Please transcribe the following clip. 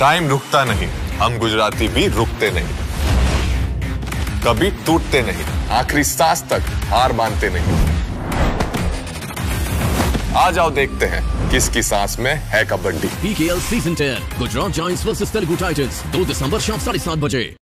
Time रुकता नहीं। हम गुजराती भी रुकते नहीं। कभी टूटते नहीं। आखिरी सांस तक हार मानते नहीं। आ जाओ देखते हैं, किसकी सांस में है kabaddi. PKL season 10 Gujarat Giants versus Telugu Titans 2 दिसंबर शाम साढ़े सात बजे।